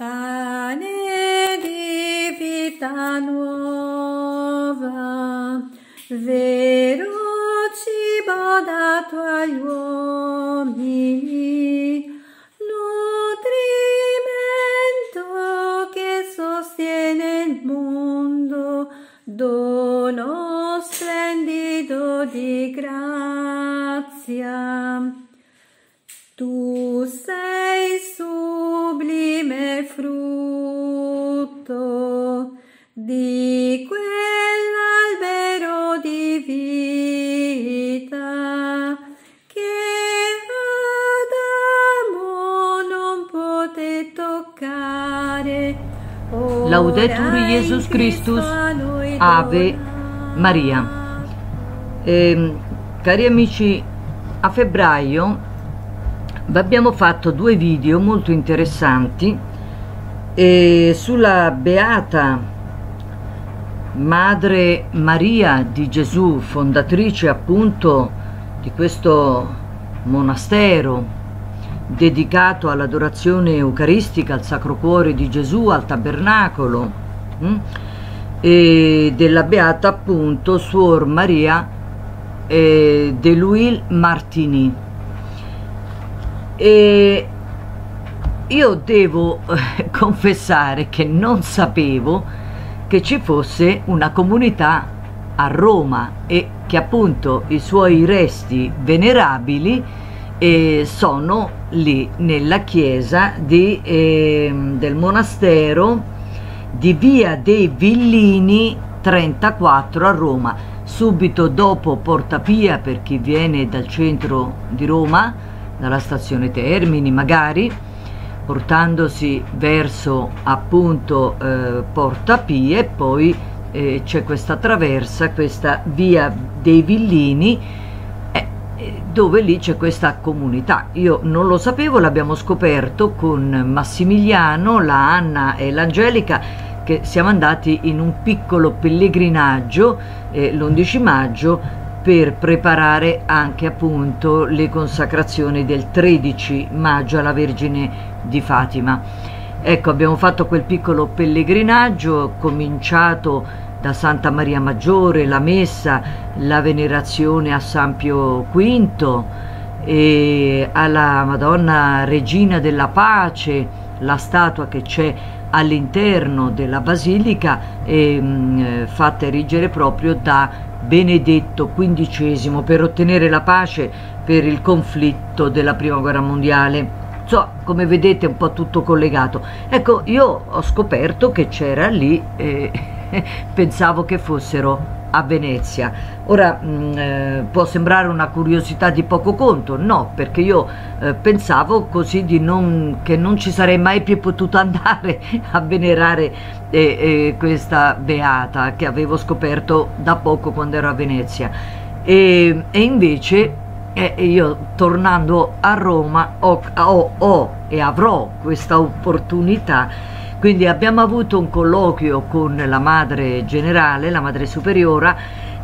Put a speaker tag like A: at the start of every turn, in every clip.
A: Pane di vita nuova, vero cibo dato agli uomini,
B: Laudetur Jesus Christus, Ave Maria. Eh, cari amici, a febbraio vi abbiamo fatto due video molto interessanti eh, sulla beata Madre Maria di Gesù, fondatrice appunto di questo monastero dedicato all'adorazione eucaristica al Sacro Cuore di Gesù, al tabernacolo, mh? Hm? e della beata appunto Suor Maria eh, de Louis Martini e io devo eh, confessare che non sapevo che ci fosse una comunità a Roma e che appunto i suoi resti venerabili eh, sono lì nella chiesa di, eh, del monastero di via dei Villini 34 a Roma. Subito dopo Porta Pia per chi viene dal centro di Roma dalla stazione Termini magari portandosi verso appunto eh, Porta Pia e poi eh, c'è questa traversa, questa via dei Villini dove lì c'è questa comunità. Io non lo sapevo, l'abbiamo scoperto con Massimiliano, la Anna e l'Angelica che siamo andati in un piccolo pellegrinaggio eh, l'11 maggio per preparare anche appunto le consacrazioni del 13 maggio alla Vergine di Fatima. Ecco, abbiamo fatto quel piccolo pellegrinaggio, cominciato da Santa Maria Maggiore, la messa, la venerazione a San Pio V, e alla Madonna Regina della Pace, la statua che c'è all'interno della basilica, e, mh, fatta erigere proprio da Benedetto XV per ottenere la pace per il conflitto della prima guerra mondiale. So, come vedete è un po' tutto collegato. Ecco, io ho scoperto che c'era lì, eh, pensavo che fossero a Venezia. Ora mh, mm, eh, può sembrare una curiosità di poco conto, no, perché io eh, pensavo così non, che non ci sarei mai più potuto andare a venerare eh, eh, questa beata che avevo scoperto da poco quando ero a Venezia. E, e invece eh, io tornando a Roma ho, ho, ho e avrò questa opportunità quindi abbiamo avuto un colloquio con la madre generale, la madre superiora,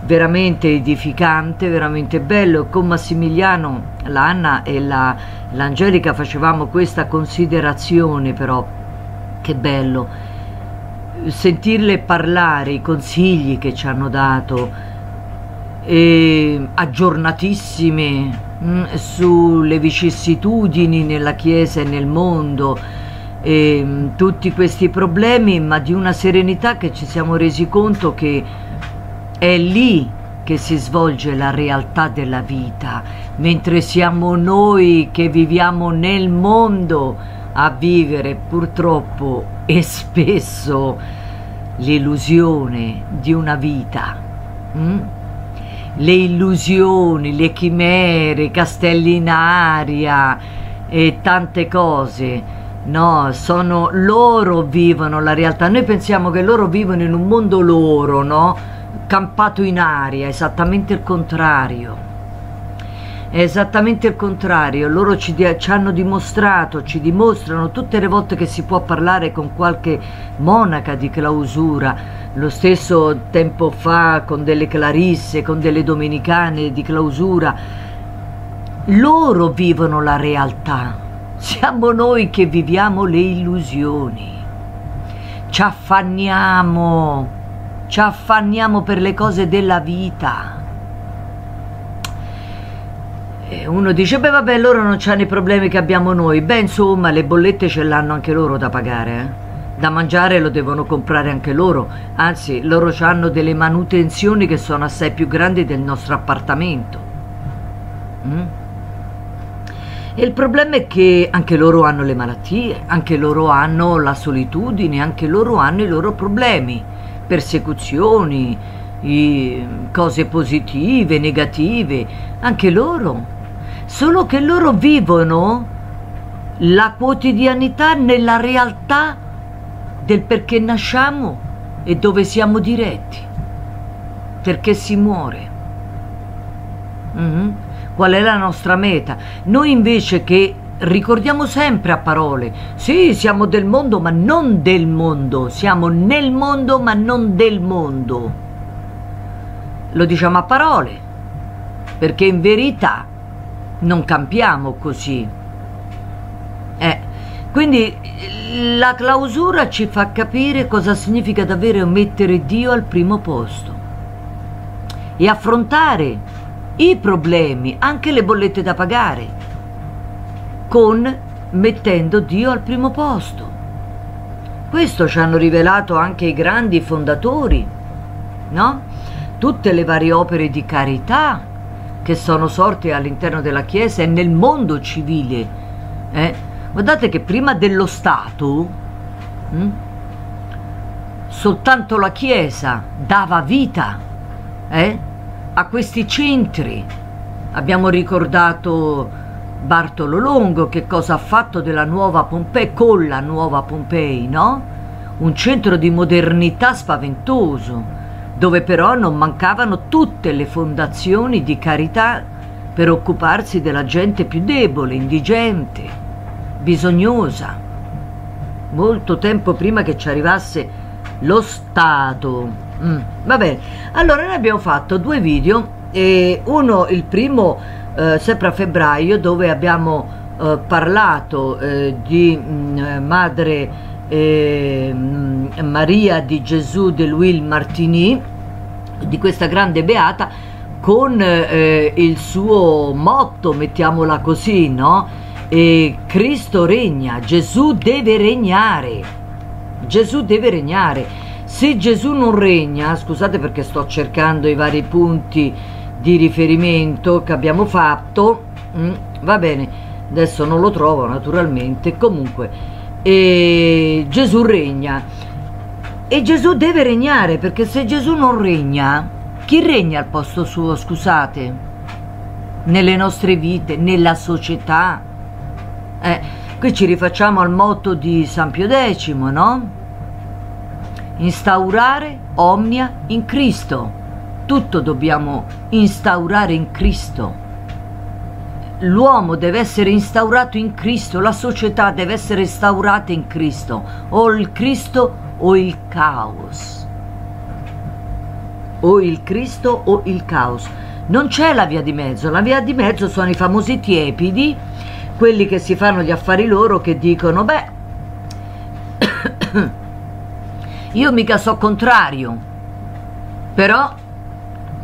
B: veramente edificante, veramente bello. Con Massimiliano, l'Anna e l'Angelica facevamo questa considerazione però, che bello, sentirle parlare, i consigli che ci hanno dato, aggiornatissime mh, mm, sulle vicissitudini nella Chiesa e nel mondo, e, ehm, tutti questi problemi, ma di una serenità che ci siamo resi conto che è lì che si svolge la realtà della vita, mentre siamo noi che viviamo nel mondo a vivere purtroppo e spesso l'illusione di una vita. Mm? Le illusioni, le chimere, i castelli in aria e tante cose No, sono loro vivono la realtà. Noi pensiamo che loro vivono in un mondo loro, no? Campato in aria, esattamente il contrario. È esattamente il contrario, loro ci, ci, hanno dimostrato, ci dimostrano tutte le volte che si può parlare con qualche monaca di clausura, lo stesso tempo fa con delle clarisse, con delle domenicane di clausura, loro vivono la realtà siamo noi che viviamo le illusioni. Ci affanniamo, ci affanniamo per le cose della vita. E uno dice, beh vabbè, loro non hanno i problemi che abbiamo noi. Beh, insomma, le bollette ce l'hanno anche loro da pagare, eh? Da mangiare lo devono comprare anche loro, anzi, loro hanno delle manutenzioni che sono assai più grandi del nostro appartamento. Mm? E il problema è che anche loro hanno le malattie, anche loro hanno la solitudine, anche loro hanno i loro problemi, persecuzioni, cose positive, negative, anche loro. Solo che loro vivono la quotidianità nella realtà del perché nasciamo e dove siamo diretti, perché si muore. Mm-hmm qual è la nostra meta. Noi invece che ricordiamo sempre a parole, sì, siamo del mondo ma non del mondo, siamo nel mondo ma non del mondo. Lo diciamo a parole, perché in verità non campiamo così. Eh, quindi la clausura ci fa capire cosa significa davvero mettere Dio al primo posto e affrontare i problemi, anche le bollette da pagare, con mettendo Dio al primo posto. Questo ci hanno rivelato anche i grandi fondatori, no? Tutte le varie opere di carità che sono sorte all'interno della Chiesa e nel mondo civile. Eh? Guardate che prima dello Stato hm, soltanto la Chiesa dava vita eh? A questi centri. Abbiamo ricordato Bartolo Longo che cosa ha fatto della nuova Pompei con la nuova Pompei, no? Un centro di modernità spaventoso, dove però non mancavano tutte le fondazioni di carità per occuparsi della gente più debole, indigente, bisognosa. Molto tempo prima che ci arrivasse lo Stato Mm, va bene, allora noi abbiamo fatto due video, e uno, il primo eh, sempre a febbraio, dove abbiamo eh, parlato eh, di mh, mm, madre mh, mm, Maria di Gesù del Will Martini, di questa grande beata, con eh, il suo motto, mettiamola così, no? Cristo regna, Gesù deve regnare, Gesù deve regnare se Gesù non regna, scusate perché sto cercando i vari punti di riferimento che abbiamo fatto, mm, va bene, adesso non lo trovo naturalmente, comunque, e Gesù regna. E Gesù deve regnare, perché se Gesù non regna, chi regna al posto suo, scusate? Nelle nostre vite, nella società. Eh, qui ci rifacciamo al motto di San Pio X, no? Instaurare omnia in Cristo. Tutto dobbiamo instaurare in Cristo. L'uomo deve essere instaurato in Cristo, la società deve essere instaurata in Cristo, o il Cristo o il caos. O il Cristo o il caos. Non c'è la via di mezzo, la via di mezzo sono i famosi tiepidi, quelli che si fanno gli affari loro che dicono, beh, Io mica so contrario, però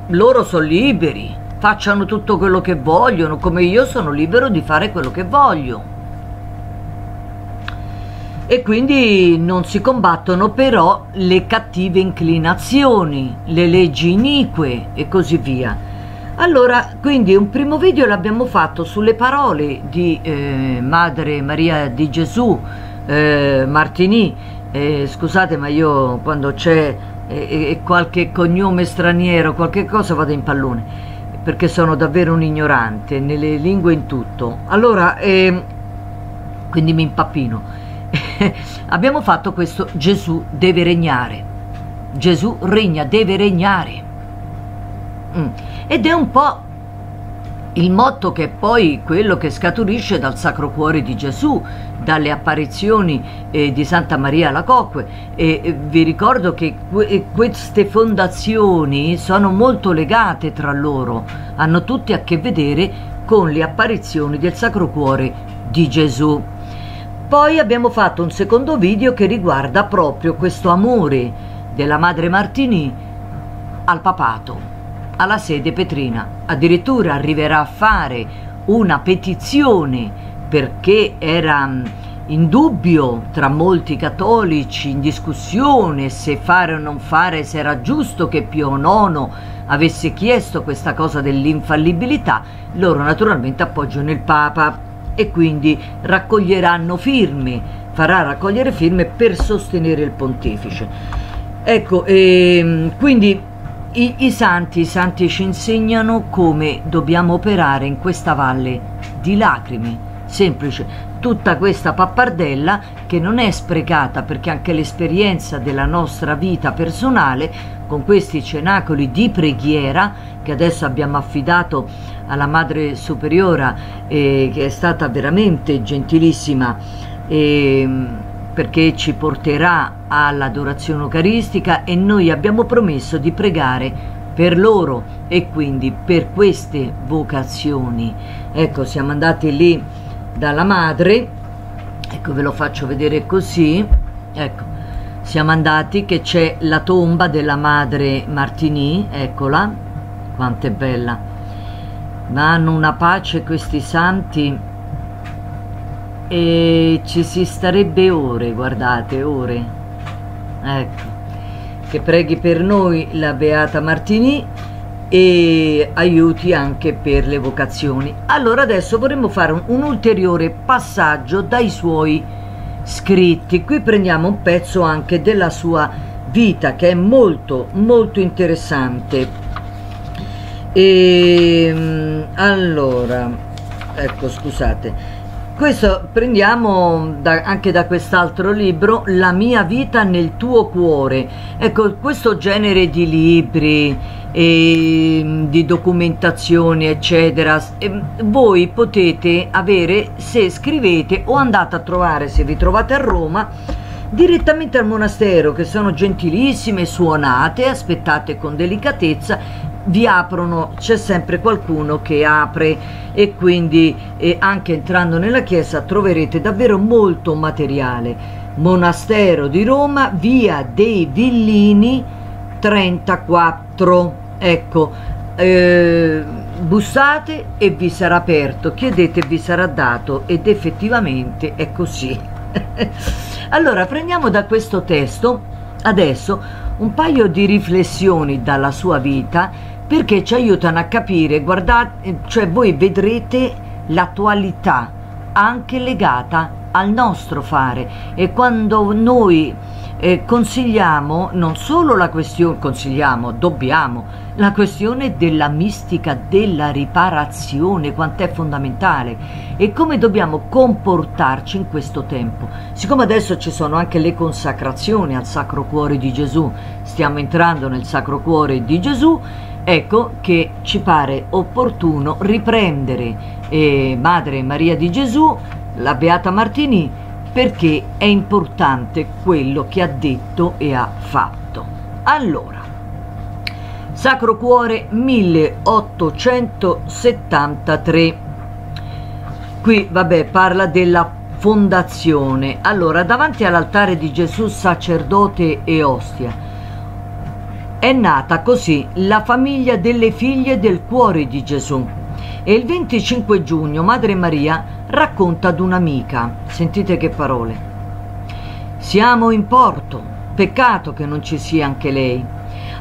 B: loro sono liberi, facciano tutto quello che vogliono, come io sono libero di fare quello che voglio. E quindi non si combattono però le cattive inclinazioni, le leggi inique e così via. Allora, quindi un primo video l'abbiamo fatto sulle parole di eh, Madre Maria di Gesù eh, Martini eh, scusate ma io quando c'è eh, qualche cognome straniero, qualche cosa vado in pallone, perché sono davvero un ignorante nelle lingue in tutto. Allora, eh, quindi mi impappino. Abbiamo fatto questo Gesù deve regnare. Gesù regna, deve regnare. Mm. Ed è un po' il motto che è poi quello che scaturisce dal Sacro Cuore di Gesù, dalle apparizioni eh, di Santa Maria la Cocque e eh, vi ricordo che que queste fondazioni sono molto legate tra loro, hanno tutte a che vedere con le apparizioni del Sacro Cuore di Gesù. Poi abbiamo fatto un secondo video che riguarda proprio questo amore della madre Martini al papato, alla sede petrina. Addirittura arriverà a fare una petizione perché era in dubbio tra molti cattolici, in discussione se fare o non fare, se era giusto che Pio IX avesse chiesto questa cosa dell'infallibilità, loro naturalmente appoggiano il Papa e quindi raccoglieranno firme, farà raccogliere firme per sostenere il pontefice. Ecco, ehm, quindi i, i, santi, i santi ci insegnano come dobbiamo operare in questa valle di lacrime, semplice, tutta questa pappardella che non è sprecata perché anche l'esperienza della nostra vita personale con questi cenacoli di preghiera che adesso abbiamo affidato alla Madre Superiora eh, che è stata veramente gentilissima eh, perché ci porterà all'adorazione eucaristica e noi abbiamo promesso di pregare per loro e quindi per queste vocazioni. Ecco, siamo andati lì dalla madre. Ecco ve lo faccio vedere così. Ecco siamo andati che c'è la tomba della madre Martini eccola quanto è bella. Ma hanno una pace questi santi e ci si starebbe ore guardate ore ecco che preghi per noi la Beata Martini e aiuti anche per le vocazioni. Allora adesso vorremmo fare un, un ulteriore passaggio dai suoi scritti. Qui prendiamo un pezzo anche della sua vita che è molto molto interessante. E ehm, allora, ecco, scusate. Questo prendiamo da, anche da quest'altro libro, La mia vita nel tuo cuore. Ecco, questo genere di libri e di documentazioni eccetera voi potete avere se scrivete o andate a trovare se vi trovate a Roma direttamente al monastero che sono gentilissime suonate aspettate con delicatezza vi aprono c'è sempre qualcuno che apre e quindi eh, anche entrando nella chiesa troverete davvero molto materiale. Monastero di Roma via dei Villini 34 ecco eh, bussate e vi sarà aperto. Chiedete vi sarà dato ed effettivamente è così. Allora prendiamo da questo testo adesso un paio di riflessioni dalla sua vita perché ci aiutano a capire guardate cioè voi vedrete l'attualità anche legata al nostro fare e quando noi eh, consigliamo non solo la questione, consigliamo, dobbiamo, la questione della mistica della riparazione, quant'è fondamentale e come dobbiamo comportarci in questo tempo. Siccome adesso ci sono anche le consacrazioni al Sacro Cuore di Gesù, stiamo entrando nel Sacro Cuore di Gesù, ecco che ci pare opportuno riprendere eh, Madre Maria di Gesù, la Beata Martini, perché è importante quello che ha detto e ha fatto. Allora, Sacro Cuore 1873. Qui, vabbè, parla della fondazione. Allora, davanti all'altare di Gesù sacerdote e ostia, è nata così la famiglia delle figlie del cuore di Gesù. E il 25 giugno Madre Maria racconta ad un'amica, sentite che parole, siamo in porto, peccato che non ci sia anche lei.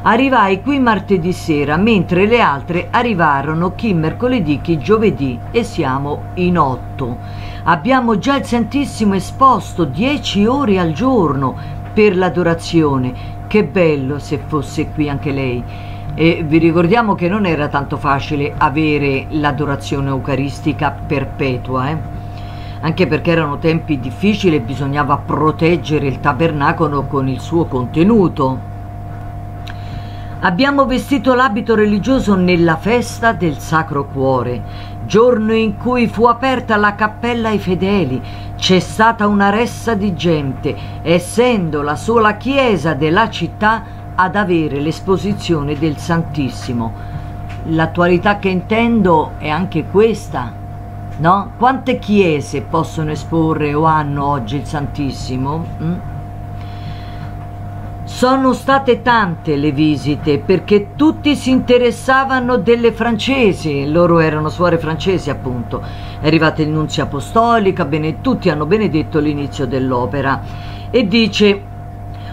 B: Arrivai qui martedì sera, mentre le altre arrivarono chi mercoledì, chi giovedì e siamo in otto. Abbiamo già il Santissimo esposto dieci ore al giorno per l'adorazione. Che bello se fosse qui anche lei. E vi ricordiamo che non era tanto facile avere l'adorazione eucaristica perpetua, eh? anche perché erano tempi difficili e bisognava proteggere il tabernacolo con il suo contenuto. Abbiamo vestito l'abito religioso nella festa del Sacro Cuore, giorno in cui fu aperta la cappella ai fedeli. C'è stata una ressa di gente, essendo la sola chiesa della città ad avere l'esposizione del Santissimo. L'attualità che intendo è anche questa, no? Quante chiese possono esporre o hanno oggi il Santissimo? Mm? Sono state tante le visite perché tutti si interessavano delle francesi, loro erano suore francesi appunto, è arrivato il nunzio apostolico, bene, tutti hanno benedetto l'inizio dell'opera. E dice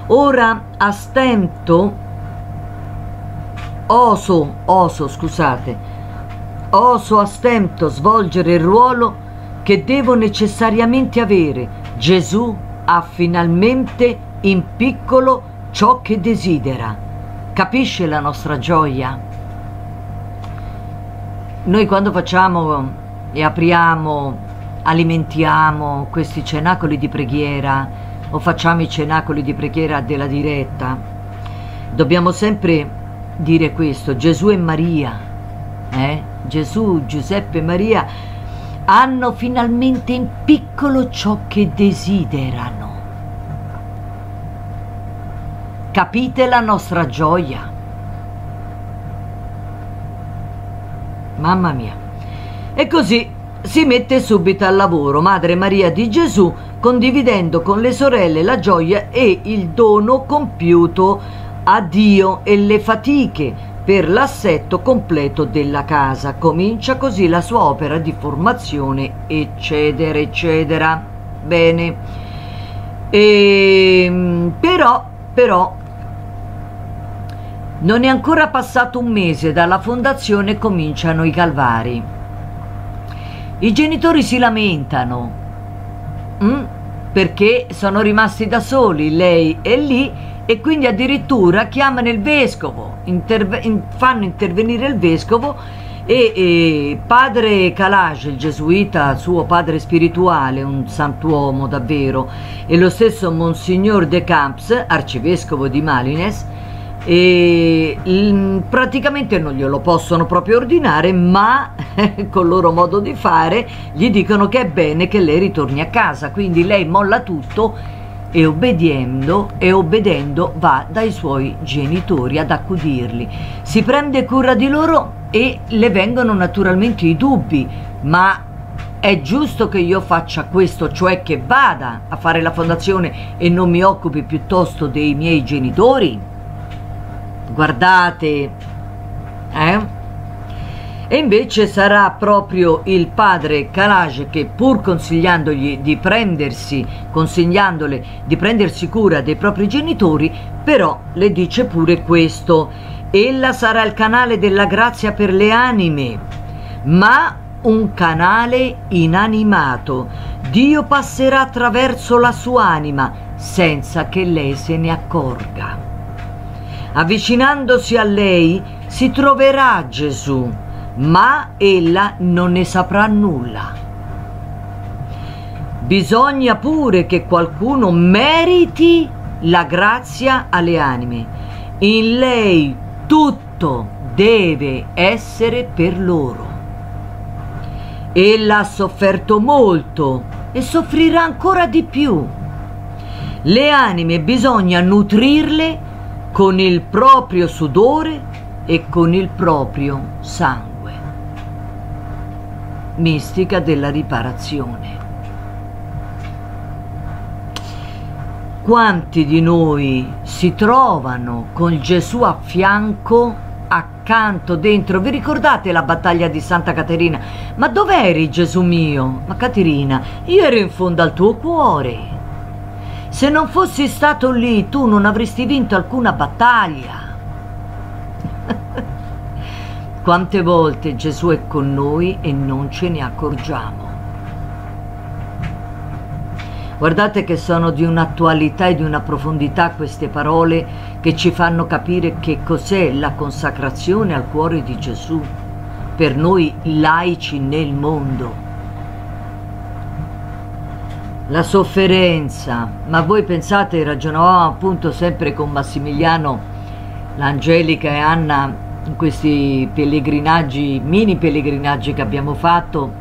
B: ora a stento oso, oso scusate, oso a stento svolgere il ruolo che devo necessariamente avere. Gesù ha finalmente in piccolo ciò che desidera. Capisce la nostra gioia? Noi quando facciamo e apriamo, alimentiamo questi cenacoli di preghiera o facciamo i cenacoli di preghiera della diretta, dobbiamo sempre dire questo, Gesù e Maria, eh? Gesù, Giuseppe e Maria hanno finalmente in piccolo ciò che desiderano. Capite la nostra gioia? Mamma mia. E così si mette subito al lavoro Madre Maria di Gesù, condividendo con le sorelle la gioia e il dono compiuto a Dio e le fatiche per l'assetto completo della casa. Comincia così la sua opera di formazione, eccetera, eccetera. Bene. E, ehm, però, però, non è ancora passato un mese dalla fondazione cominciano i calvari. I genitori si lamentano mm, perché sono rimasti da soli, lei e lì, e quindi addirittura chiamano il vescovo, interve- in, fanno intervenire il vescovo e, e padre Calage, il gesuita, suo padre spirituale, un santuomo davvero, e lo stesso Monsignor de Camps, arcivescovo di Malines, e praticamente non glielo possono proprio ordinare ma col loro modo di fare gli dicono che è bene che lei ritorni a casa. Quindi lei molla tutto e obbediendo e obbedendo va dai suoi genitori ad accudirli. Si prende cura di loro e le vengono naturalmente i dubbi ma è giusto che io faccia questo, cioè che vada a fare la fondazione e non mi occupi piuttosto dei miei genitori? guardate, eh? E invece sarà proprio il padre Calage che pur consigliandogli di prendersi, consigliandole di prendersi cura dei propri genitori, però le dice pure questo. Ella sarà il canale della grazia per le anime, ma un canale inanimato. Dio passerà attraverso la sua anima senza che lei se ne accorga. Avvicinandosi a lei si troverà Gesù, ma ella non ne saprà nulla. Bisogna pure che qualcuno meriti la grazia alle anime. In lei tutto deve essere per loro. Ella ha sofferto molto e soffrirà ancora di più. Le anime bisogna nutrirle con il proprio sudore e con il proprio sangue. Mistica della riparazione. Quanti di noi si trovano con Gesù a fianco, accanto, dentro? Vi ricordate la battaglia di Santa Caterina? Ma dov'eri Gesù mio? Ma Caterina, io ero in fondo al tuo cuore. Se non fossi stato lì, tu non avresti vinto alcuna battaglia. Quante volte Gesù è con noi e non ce ne accorgiamo. Guardate che sono di un'attualità e di una profondità queste parole che ci fanno capire che cos'è la consacrazione al cuore di Gesù per noi laici nel mondo la sofferenza, ma voi pensate, ragionavamo appunto sempre con Massimiliano, l'Angelica e Anna in questi pellegrinaggi, mini pellegrinaggi che abbiamo fatto,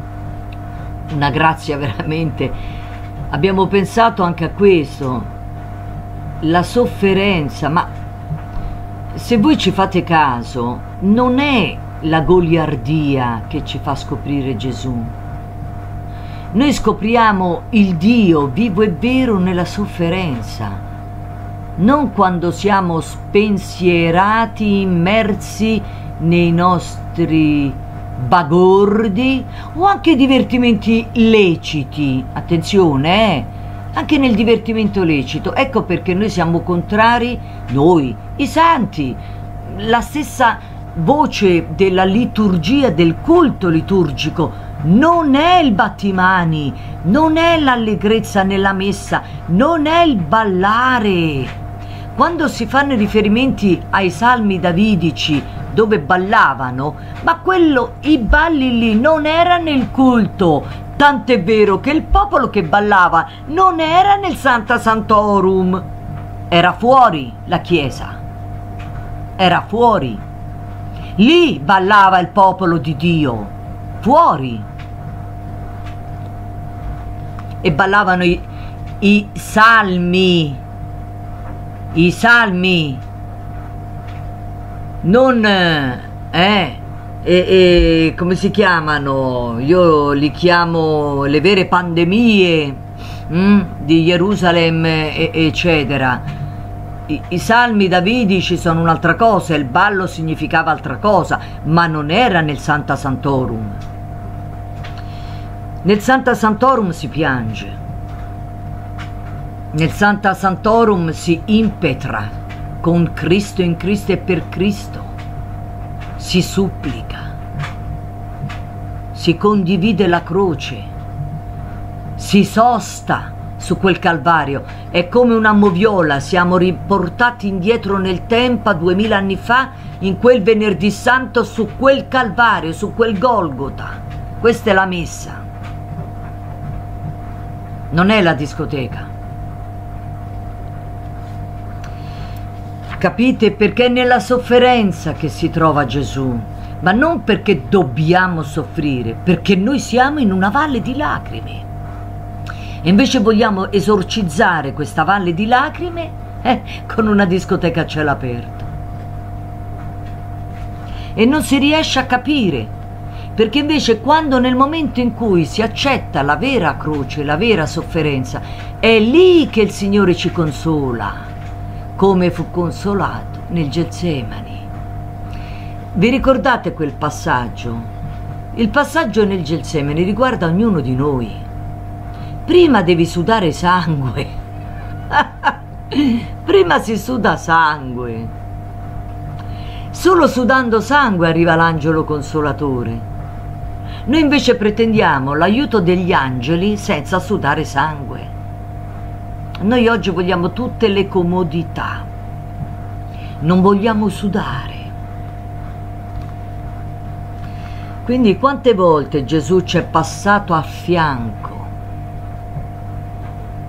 B: una grazia veramente. Abbiamo pensato anche a questo, la sofferenza, ma se voi ci fate caso, non è la goliardia che ci fa scoprire Gesù, Noi scopriamo il Dio vivo e vero nella sofferenza, non quando siamo spensierati, immersi nei nostri bagordi o anche divertimenti leciti. Attenzione, eh? anche nel divertimento lecito. Ecco perché noi siamo contrari, noi, i santi, la stessa voce della liturgia, del culto liturgico, non è il battimani, non è l'allegrezza nella messa, non è il ballare. Quando si fanno riferimenti ai salmi davidici dove ballavano, ma quello, i balli lì non era nel culto, tant'è vero che il popolo che ballava non era nel Santa Santorum, era fuori la chiesa, era fuori. Lì ballava il popolo di Dio, fuori. E ballavano i, i salmi, i salmi, non... eh, e, e, come si chiamano? Io li chiamo le vere pandemie mm, di Gerusalemme, eccetera i, i salmi davidici sono un'altra cosa, il ballo significava altra cosa, ma non era nel Santa Santorum. Nel Santa Santorum si piange, nel Santa Santorum si impetra con Cristo in Cristo e per Cristo, si supplica, si condivide la croce, si sosta su quel calvario. È come una moviola, siamo riportati indietro nel tempo, duemila anni fa, in quel venerdì santo, su quel calvario, su quel Golgota. Questa è la messa. Non è la discoteca. Capite? Perché è nella sofferenza che si trova Gesù, ma non perché dobbiamo soffrire, perché noi siamo in una valle di lacrime. E invece vogliamo esorcizzare questa valle di lacrime eh, con una discoteca a cielo aperto. E non si riesce a capire, perché invece quando nel momento in cui si accetta la vera croce, la vera sofferenza, è lì che il Signore ci consola, come fu consolato nel Getsemani. Vi ricordate quel passaggio? Il passaggio nel Getsemani riguarda ognuno di noi prima devi sudare sangue. prima si suda sangue. Solo sudando sangue arriva l'angelo consolatore. Noi invece pretendiamo l'aiuto degli angeli senza sudare sangue. Noi oggi vogliamo tutte le comodità. Non vogliamo sudare. Quindi quante volte Gesù ci è passato a fianco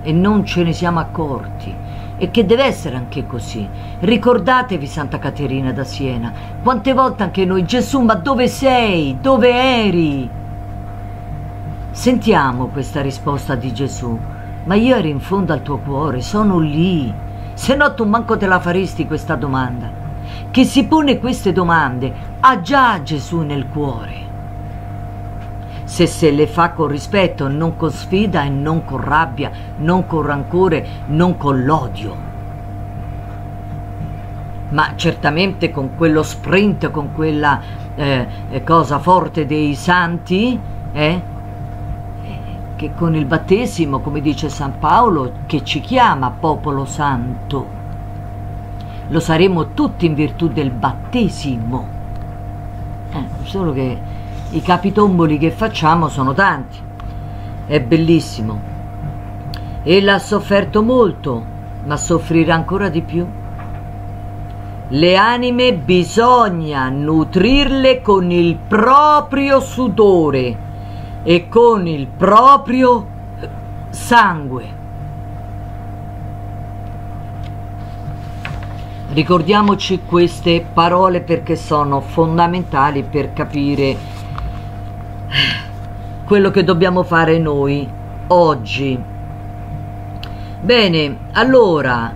B: e non ce ne siamo accorti e che deve essere anche così. Ricordatevi Santa Caterina da Siena, quante volte anche noi, Gesù, ma dove sei? Dove eri? Sentiamo questa risposta di Gesù, ma io ero in fondo al tuo cuore, sono lì, se no tu manco te la faresti questa domanda. Chi si pone queste domande ha già Gesù nel cuore se se le fa con rispetto, non con sfida e non con rabbia, non con rancore, non con l'odio. Ma certamente con quello sprint, con quella eh, eh cosa forte dei santi, eh, che con il battesimo, come dice San Paolo, che ci chiama popolo santo. Lo saremo tutti in virtù del battesimo. Eh, solo che i capitomboli che facciamo sono tanti. È bellissimo. Ella ha sofferto molto, ma soffrirà ancora di più. Le anime bisogna nutrirle con il proprio sudore e con il proprio sangue. Ricordiamoci queste parole perché sono fondamentali per capire quello che dobbiamo fare noi oggi. Bene, allora,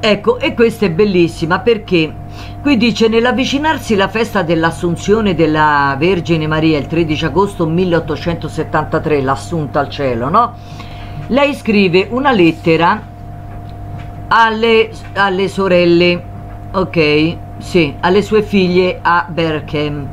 B: ecco, e questa è bellissima perché qui dice nell'avvicinarsi la festa dell'assunzione della Vergine Maria il 13 agosto 1873, l'assunta al cielo, no? Lei scrive una lettera alle, alle sorelle, ok? Sì, alle sue figlie a Berkham.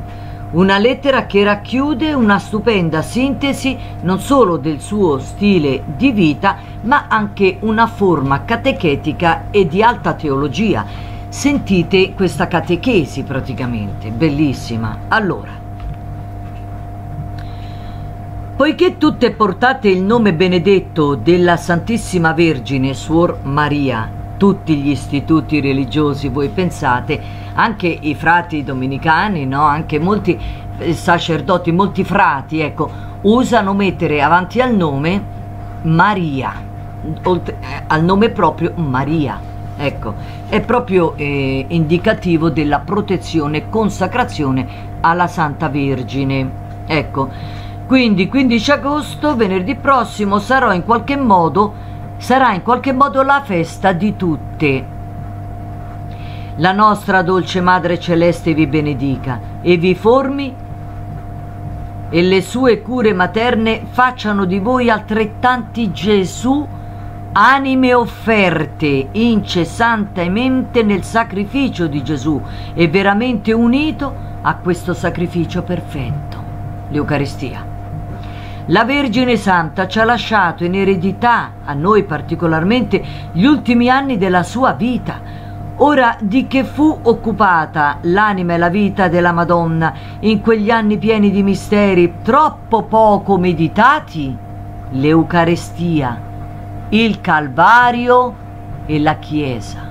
B: Una lettera che racchiude una stupenda sintesi non solo del suo stile di vita, ma anche una forma catechetica e di alta teologia. Sentite questa catechesi praticamente, bellissima. Allora, poiché tutte portate il nome benedetto della Santissima Vergine, Suor Maria, tutti gli istituti religiosi, voi pensate, anche i frati domenicani, no? anche molti eh, sacerdoti, molti frati, ecco, usano mettere avanti al nome Maria, oltre, eh, al nome proprio Maria. Ecco, è proprio eh, indicativo della protezione e consacrazione alla Santa Vergine. Ecco, quindi 15 agosto, venerdì prossimo, sarò in qualche modo sarà in qualche modo la festa di tutte. La nostra dolce Madre Celeste vi benedica e vi formi e le sue cure materne facciano di voi altrettanti Gesù anime offerte incessantemente nel sacrificio di Gesù e veramente unito a questo sacrificio perfetto, l'Eucaristia. La Vergine Santa ci ha lasciato in eredità, a noi particolarmente, gli ultimi anni della sua vita. Ora, di che fu occupata l'anima e la vita della Madonna in quegli anni pieni di misteri troppo poco meditati? L'Eucarestia, il Calvario e la Chiesa.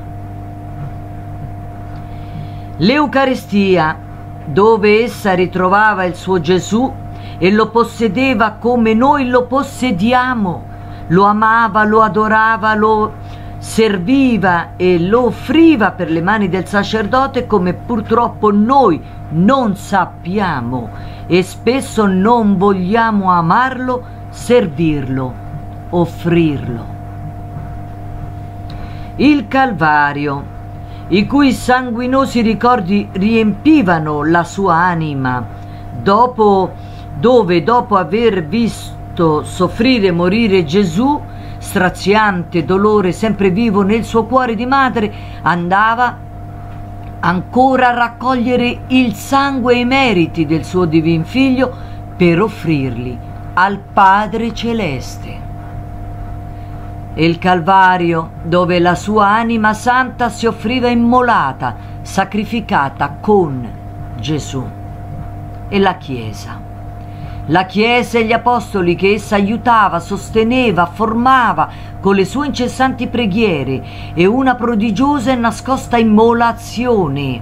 B: L'Eucarestia, dove essa ritrovava il suo Gesù, e lo possedeva come noi lo possediamo, lo amava, lo adorava, lo serviva e lo offriva per le mani del sacerdote come purtroppo noi non sappiamo e spesso non vogliamo amarlo, servirlo, offrirlo. Il Calvario, i cui sanguinosi ricordi riempivano la sua anima, dopo dove dopo aver visto soffrire e morire Gesù, straziante dolore sempre vivo nel suo cuore di madre, andava ancora a raccogliere il sangue e i meriti del suo divin figlio per offrirli al Padre Celeste. E il Calvario, dove la sua anima santa si offriva immolata, sacrificata con Gesù. E la Chiesa la Chiesa e gli Apostoli che essa aiutava, sosteneva, formava con le sue incessanti preghiere e una prodigiosa e nascosta immolazione.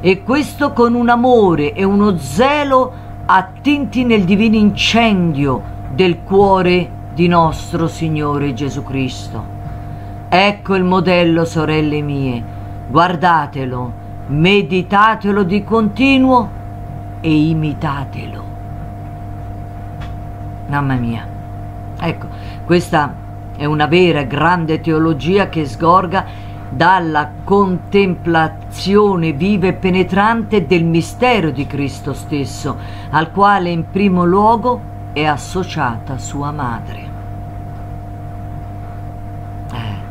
B: E questo con un amore e uno zelo attinti nel divino incendio del cuore di nostro Signore Gesù Cristo. Ecco il modello, sorelle mie, guardatelo, meditatelo di continuo e imitatelo. Mamma mia. Ecco, questa è una vera e grande teologia che sgorga dalla contemplazione viva e penetrante del mistero di Cristo stesso, al quale in primo luogo è associata sua madre. Eh.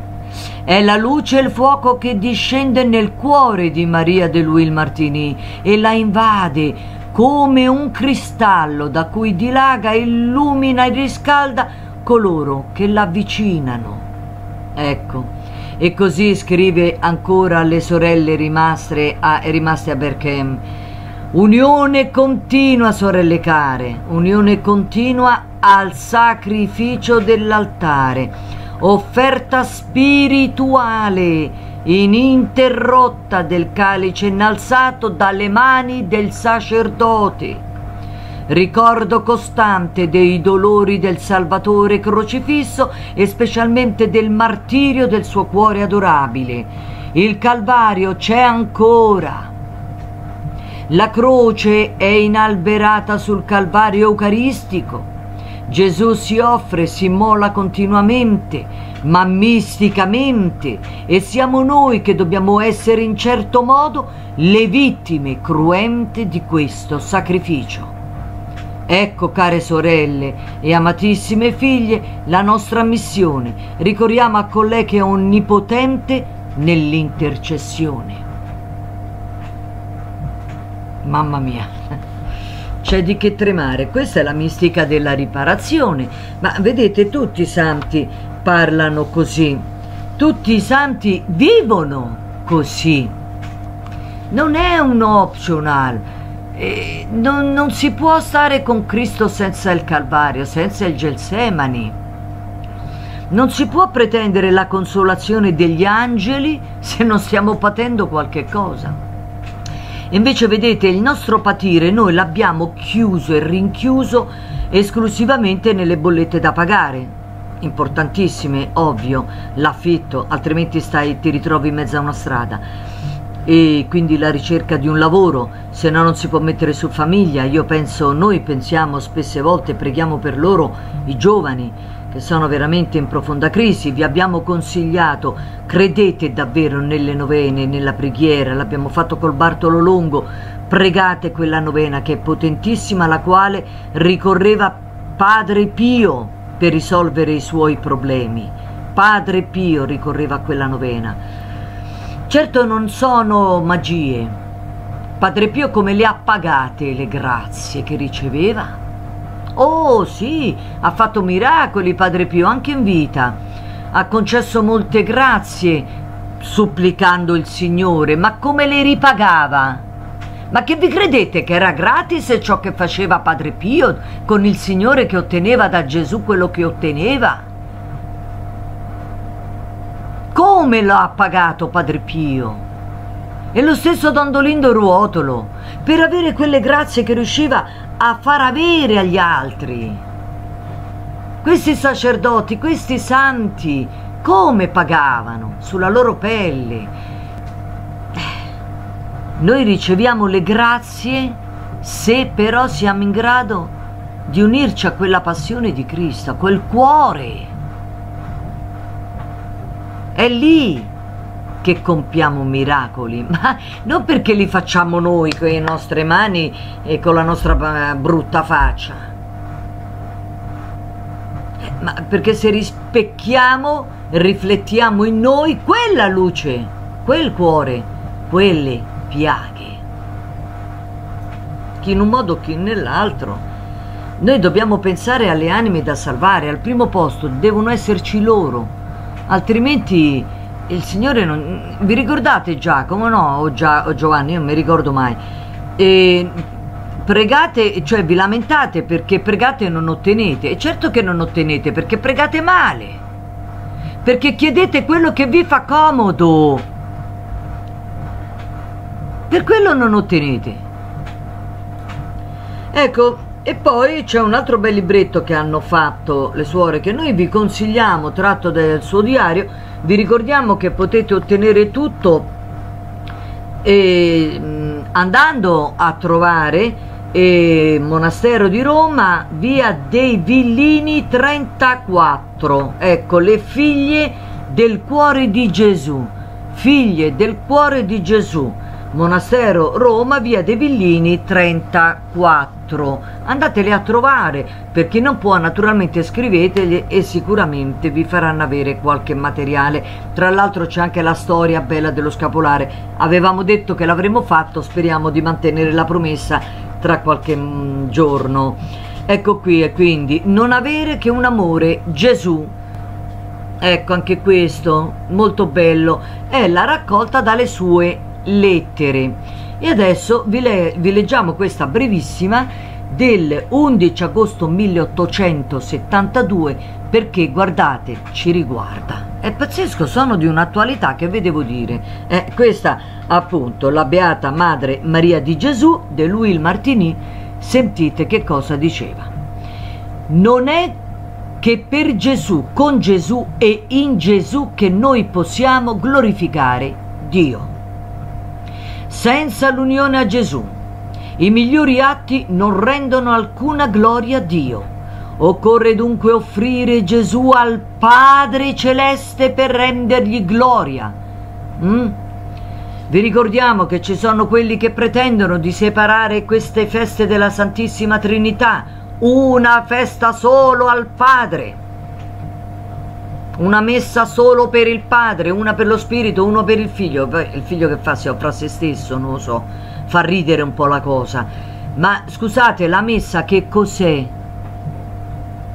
B: È la luce e il fuoco che discende nel cuore di Maria de Louis Martini e la invade come un cristallo da cui dilaga, illumina e riscalda coloro che l'avvicinano. Ecco, e così scrive ancora alle sorelle rimaste a, rimaste a Berchem. Unione continua, sorelle care, unione continua al sacrificio dell'altare, offerta spirituale ininterrotta del calice innalzato dalle mani del sacerdote. Ricordo costante dei dolori del Salvatore crocifisso e specialmente del martirio del suo cuore adorabile. Il Calvario c'è ancora. La croce è inalberata sul Calvario eucaristico. Gesù si offre, si immola continuamente ma misticamente e siamo noi che dobbiamo essere in certo modo le vittime cruente di questo sacrificio. Ecco, care sorelle e amatissime figlie, la nostra missione. Ricorriamo a colei che è onnipotente nell'intercessione. Mamma mia, c'è di che tremare. Questa è la mistica della riparazione. Ma vedete, tutti i santi parlano così. Tutti i santi vivono così. Non è un optional. Eh, non, non si può stare con Cristo senza il Calvario, senza il Gelsemani. Non si può pretendere la consolazione degli angeli se non stiamo patendo qualche cosa. Invece vedete il nostro patire noi l'abbiamo chiuso e rinchiuso esclusivamente nelle bollette da pagare. Importantissime, ovvio, l'affitto, altrimenti stai, ti ritrovi in mezzo a una strada. E quindi la ricerca di un lavoro, se no non si può mettere su famiglia. Io penso, noi pensiamo spesse volte, preghiamo per loro, i giovani, che sono veramente in profonda crisi, vi abbiamo consigliato, credete davvero nelle novene, nella preghiera, l'abbiamo fatto col Bartolo Longo, pregate quella novena che è potentissima, la quale ricorreva Padre Pio per risolvere i suoi problemi. Padre Pio ricorreva a quella novena. Certo non sono magie. Padre Pio come le ha pagate le grazie che riceveva? Oh sì, ha fatto miracoli Padre Pio anche in vita. Ha concesso molte grazie supplicando il Signore, ma come le ripagava? Ma che vi credete che era gratis ciò che faceva Padre Pio con il Signore che otteneva da Gesù quello che otteneva? Come lo ha pagato Padre Pio? E lo stesso Don Dolindo Ruotolo, per avere quelle grazie che riusciva a far avere agli altri. Questi sacerdoti, questi santi, come pagavano sulla loro pelle? Noi riceviamo le grazie se però siamo in grado di unirci a quella passione di Cristo, a quel cuore. È lì che compiamo miracoli, ma non perché li facciamo noi con le nostre mani e con la nostra eh, brutta faccia, eh, ma perché se rispecchiamo, riflettiamo in noi quella luce, quel cuore, quelle piaghe, chi in un modo, chi nell'altro. Noi dobbiamo pensare alle anime da salvare, al primo posto devono esserci loro, altrimenti il Signore non... Vi ricordate Giacomo, no? O, Gia... o Giovanni, io non mi ricordo mai. E pregate, cioè vi lamentate perché pregate e non ottenete. E certo che non ottenete perché pregate male. Perché chiedete quello che vi fa comodo. Per quello non ottenete. Ecco, e poi c'è un altro bel libretto che hanno fatto le suore che noi vi consigliamo, tratto dal suo diario. Vi ricordiamo che potete ottenere tutto eh, andando a trovare eh, Monastero di Roma, via dei Villini 34. Ecco, le figlie del cuore di Gesù. Figlie del cuore di Gesù Monastero Roma, via De Villini 34. Andateli a trovare, per chi non può naturalmente scriveteli e sicuramente vi faranno avere qualche materiale. Tra l'altro c'è anche la storia bella dello scapolare. Avevamo detto che l'avremmo fatto, speriamo di mantenere la promessa tra qualche mm, giorno. Ecco qui e quindi non avere che un amore, Gesù. Ecco anche questo, molto bello, è la raccolta dalle sue lettere. E adesso vi, le vi leggiamo questa brevissima del 11 agosto 1872 perché guardate ci riguarda. È pazzesco sono di un'attualità che vedevo dire. Eh, questa appunto la beata madre Maria di Gesù de Louis Martini sentite che cosa diceva. Non è che per Gesù con Gesù e in Gesù che noi possiamo glorificare Dio senza l'unione a Gesù, i migliori atti non rendono alcuna gloria a Dio. Occorre dunque offrire Gesù al Padre Celeste per rendergli gloria. Mm? Vi ricordiamo che ci sono quelli che pretendono di separare queste feste della Santissima Trinità, una festa solo al Padre, una messa solo per il Padre, una per lo Spirito, uno per il Figlio. Il figlio che fa si offre a se stesso, non lo so, fa ridere un po' la cosa. Ma scusate, la messa che cos'è?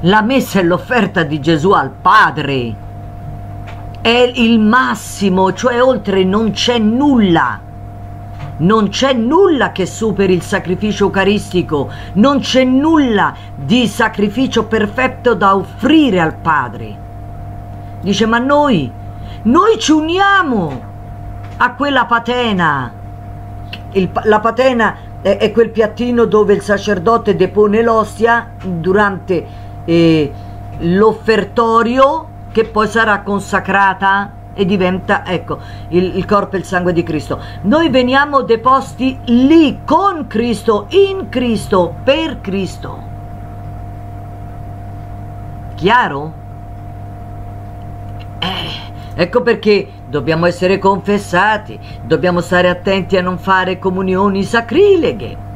B: La messa è l'offerta di Gesù al Padre. È il massimo, cioè oltre non c'è nulla. Non c'è nulla che superi il sacrificio eucaristico, non c'è nulla di sacrificio perfetto da offrire al Padre. Dice, ma noi, noi ci uniamo a quella patena. Il, la patena è, è quel piattino dove il sacerdote depone l'ostia durante eh, l'offertorio che poi sarà consacrata e diventa, ecco, il, il, corpo e il sangue di Cristo. Noi veniamo deposti lì con Cristo, in Cristo, per Cristo. Chiaro? Eh, ecco perché dobbiamo essere confessati, dobbiamo stare attenti a non fare comunioni sacrileghe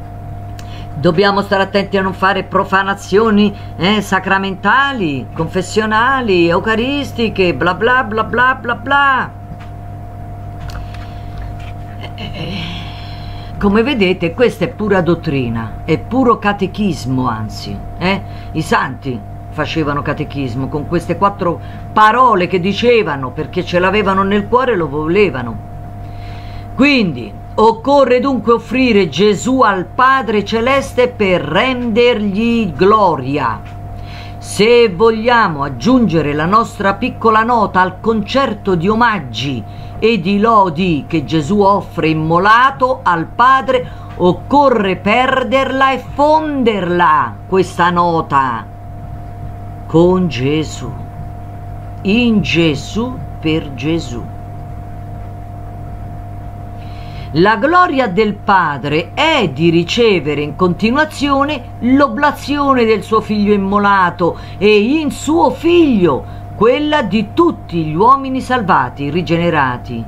B: Dobbiamo stare attenti a non fare profanazioni eh, sacramentali, confessionali, eucaristiche, bla bla bla bla bla bla. Come vedete questa è pura dottrina, è puro catechismo anzi. Eh? I santi facevano catechismo con queste quattro parole che dicevano perché ce l'avevano nel cuore e lo volevano. Quindi Occorre dunque offrire Gesù al Padre Celeste per rendergli gloria. Se vogliamo aggiungere la nostra piccola nota al concerto di omaggi e di lodi che Gesù offre immolato al Padre, occorre perderla e fonderla, questa nota, con Gesù, in Gesù per Gesù. La gloria del Padre è di ricevere in continuazione l'oblazione del suo figlio immolato e in suo figlio quella di tutti gli uomini salvati, rigenerati,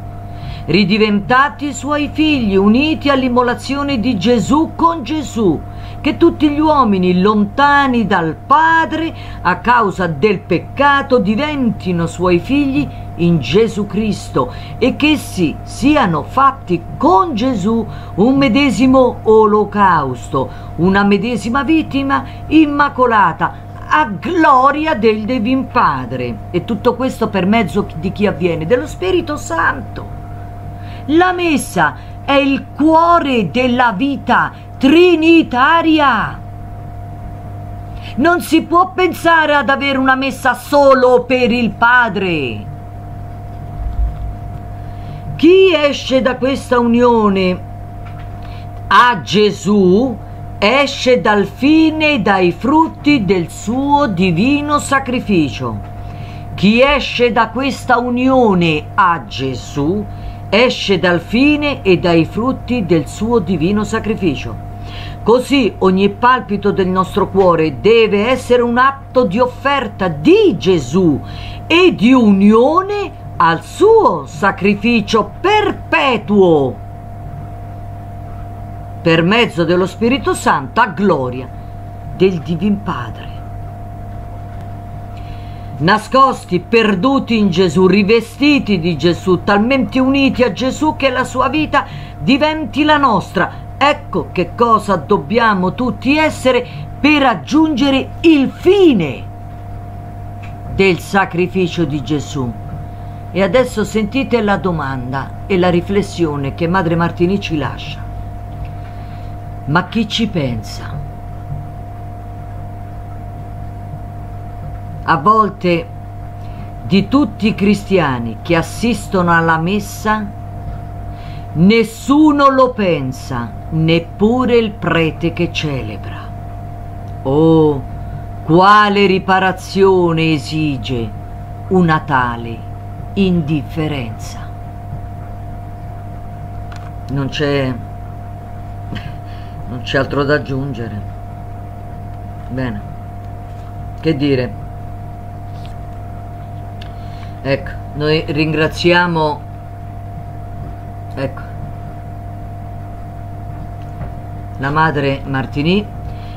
B: ridiventati suoi figli, uniti all'immolazione di Gesù con Gesù, che tutti gli uomini lontani dal Padre a causa del peccato diventino suoi figli in Gesù Cristo e che essi siano fatti con Gesù un medesimo olocausto, una medesima vittima immacolata a gloria del Divin Padre. E tutto questo per mezzo di chi avviene? Dello Spirito Santo. La messa è il cuore della vita trinitaria. Non si può pensare ad avere una messa solo per il Padre. Chi esce da questa unione a Gesù esce dal fine dai frutti del suo divino sacrificio. Chi esce da questa unione a Gesù esce dal fine e dai frutti del suo divino sacrificio. Così ogni palpito del nostro cuore deve essere un atto di offerta di Gesù e di unione al suo sacrificio perpetuo per mezzo dello Spirito Santo a gloria del Divin Padre. Nascosti, perduti in Gesù, rivestiti di Gesù, talmente uniti a Gesù che la sua vita diventi la nostra. Ecco che cosa dobbiamo tutti essere per raggiungere il fine del sacrificio di Gesù e adesso sentite la domanda e la riflessione che Madre Martini ci lascia. Ma chi ci pensa? A volte di tutti i cristiani che assistono alla messa, nessuno lo pensa, neppure il prete che celebra. Oh, quale riparazione esige una tale indifferenza. Non c'è non c'è altro da aggiungere. Bene. che dire ecco noi ringraziamo ecco la madre Martini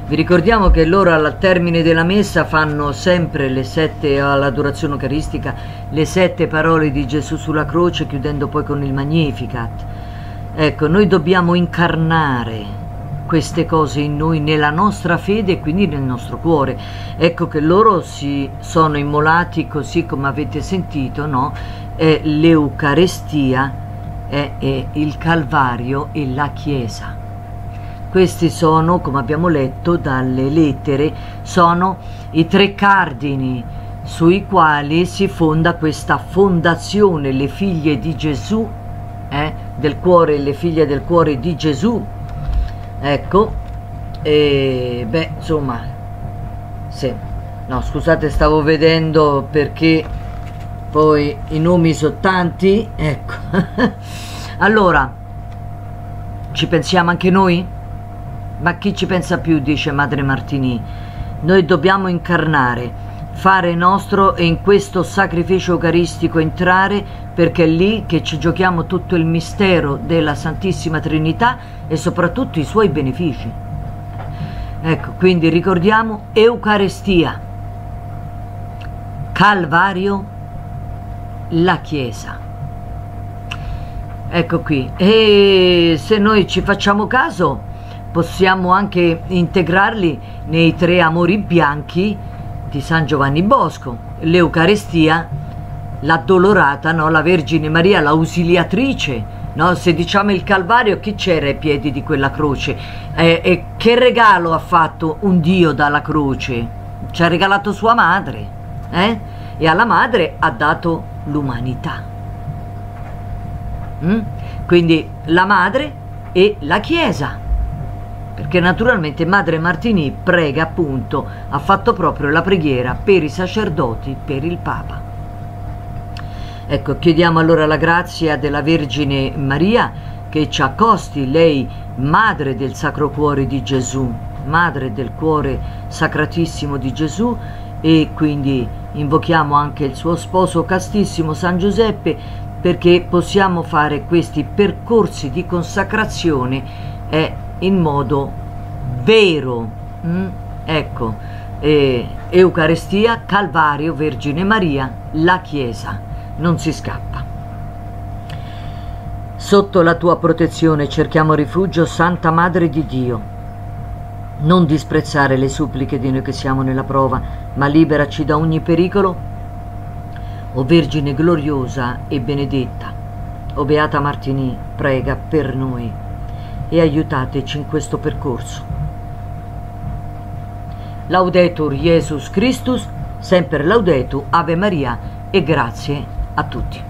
B: vi ricordiamo che loro al termine della messa fanno sempre le sette all'adorazione eucaristica le sette parole di Gesù sulla croce chiudendo poi con il Magnificat ecco noi dobbiamo incarnare queste cose in noi, nella nostra fede e quindi nel nostro cuore. Ecco che loro si sono immolati così come avete sentito, no? L'Eucarestia, è, è il Calvario e la Chiesa. Questi sono, come abbiamo letto dalle lettere, sono i tre cardini sui quali si fonda questa fondazione, le figlie di Gesù, eh, del cuore, le figlie del cuore di Gesù, ecco e beh insomma sì. No scusate stavo vedendo perché poi i nomi sono tanti ecco. Allora ci pensiamo anche noi? Ma chi ci pensa più dice madre Martini noi dobbiamo incarnare fare nostro e in questo sacrificio eucaristico entrare perché è lì che ci giochiamo tutto il mistero della Santissima Trinità e soprattutto i suoi benefici. Ecco, quindi ricordiamo Eucarestia, Calvario, la Chiesa. Ecco qui, e se noi ci facciamo caso possiamo anche integrarli nei tre amori bianchi di San Giovanni Bosco, l'Eucarestia, l'addolorata, no? la Vergine Maria, l'ausiliatrice, no? se diciamo il Calvario, chi c'era ai piedi di quella croce? Eh, e che regalo ha fatto un Dio dalla croce? Ci ha regalato sua madre, eh? e alla madre ha dato l'umanità. Mm? Quindi la madre e la Chiesa perché naturalmente Madre Martini prega appunto, ha fatto proprio la preghiera per i sacerdoti, per il Papa. Ecco, chiediamo allora la grazia della Vergine Maria che ci accosti, lei Madre del Sacro Cuore di Gesù, Madre del Cuore Sacratissimo di Gesù e quindi invochiamo anche il suo sposo castissimo San Giuseppe perché possiamo fare questi percorsi di consacrazione eh, in modo vero. Mm? Ecco, eh, Eucaristia, Calvario, Vergine Maria, la Chiesa. Non si scappa. Sotto la tua protezione cerchiamo rifugio, Santa Madre di Dio. Non disprezzare le suppliche di noi che siamo nella prova, ma liberaci da ogni pericolo. O Vergine gloriosa e benedetta, o Beata Martini, prega per noi e aiutateci in questo percorso. Laudetur Jesus Christus, sempre laudetur Ave Maria e grazie a tutti.